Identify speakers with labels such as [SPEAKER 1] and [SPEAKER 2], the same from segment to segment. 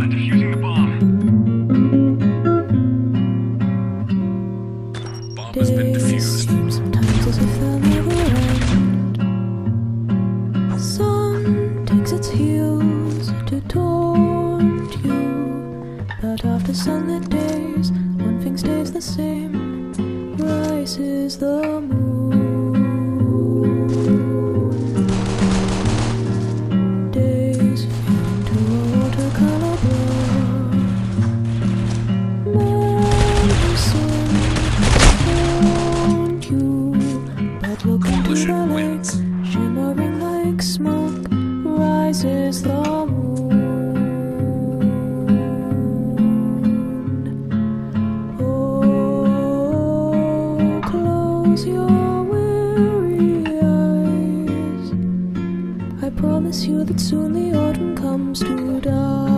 [SPEAKER 1] I'm defusing the bomb.
[SPEAKER 2] Bomb has
[SPEAKER 3] been defused. Never end. Sun takes its heels to taunt you. But after sunlit days, one thing stays the same. Rises the moon. Over the lakes, Shimmering like smoke rises the moon. Oh, close your weary eyes. I promise you that soon the autumn comes to die.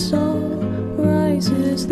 [SPEAKER 3] sun rises